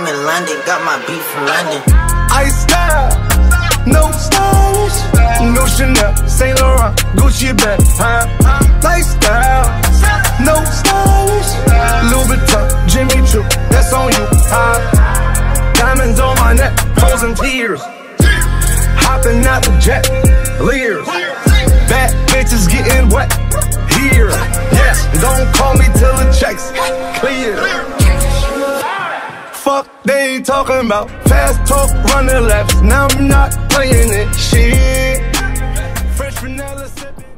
I'm in London, got my beat from London. Ice style, no stylish, no Chanel, Saint Laurent, Gucci bag, huh? Lifestyle, no stylish, Louis Vuitton, Jimmy Choo, that's on you, huh? Diamonds on my neck, frozen tears, hopping out the jet, leers, bad bitches getting wet here. Yes, don't call me till They ain't talking about fast talk, running laps. Now I'm not playing it. Shit.